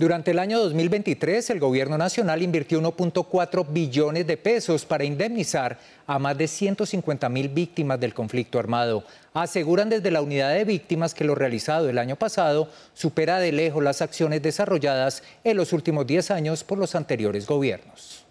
Durante el año 2023, el gobierno nacional invirtió 1.4 billones de pesos para indemnizar a más de 150 mil víctimas del conflicto armado. Aseguran desde la unidad de víctimas que lo realizado el año pasado supera de lejos las acciones desarrolladas en los últimos 10 años por los anteriores gobiernos.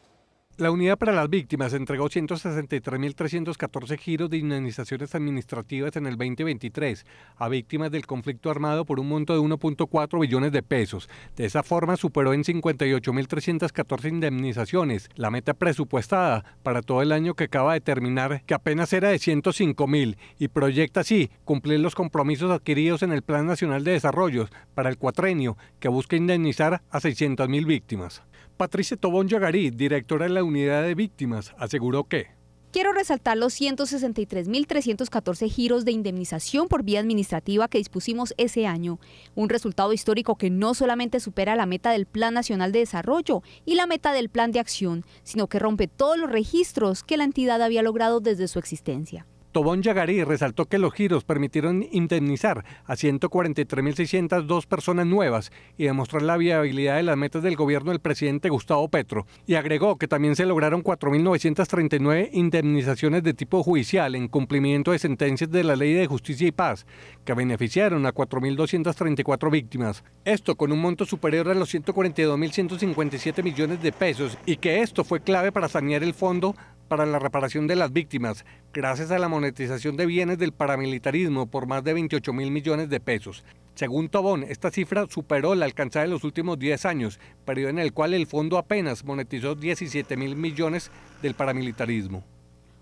La Unidad para las Víctimas entregó 163.314 giros de indemnizaciones administrativas en el 2023 a víctimas del conflicto armado por un monto de 1.4 billones de pesos. De esa forma superó en 58.314 indemnizaciones la meta presupuestada para todo el año que acaba de terminar, que apenas era de 105.000 y proyecta así cumplir los compromisos adquiridos en el Plan Nacional de Desarrollo para el cuatrenio, que busca indemnizar a 600.000 víctimas. Patricia Tobón Yagarí, directora de la Unidad de Víctimas, aseguró que Quiero resaltar los 163.314 giros de indemnización por vía administrativa que dispusimos ese año, un resultado histórico que no solamente supera la meta del Plan Nacional de Desarrollo y la meta del Plan de Acción, sino que rompe todos los registros que la entidad había logrado desde su existencia. Tobón Yagarí resaltó que los giros permitieron indemnizar a 143.602 personas nuevas y demostrar la viabilidad de las metas del gobierno del presidente Gustavo Petro. Y agregó que también se lograron 4.939 indemnizaciones de tipo judicial en cumplimiento de sentencias de la Ley de Justicia y Paz, que beneficiaron a 4.234 víctimas. Esto con un monto superior a los 142.157 millones de pesos y que esto fue clave para sanear el fondo para la reparación de las víctimas, gracias a la monetización de bienes del paramilitarismo por más de 28 mil millones de pesos. Según Tobón, esta cifra superó la alcanzada en los últimos 10 años, periodo en el cual el fondo apenas monetizó 17 mil millones del paramilitarismo.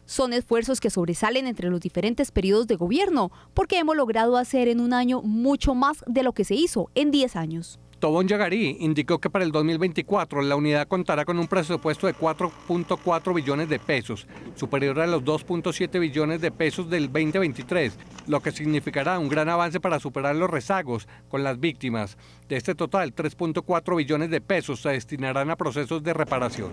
Son esfuerzos que sobresalen entre los diferentes periodos de gobierno, porque hemos logrado hacer en un año mucho más de lo que se hizo en 10 años. Tobón Yagarí indicó que para el 2024 la unidad contará con un presupuesto de 4.4 billones de pesos, superior a los 2.7 billones de pesos del 2023, lo que significará un gran avance para superar los rezagos con las víctimas. De este total, 3.4 billones de pesos se destinarán a procesos de reparación.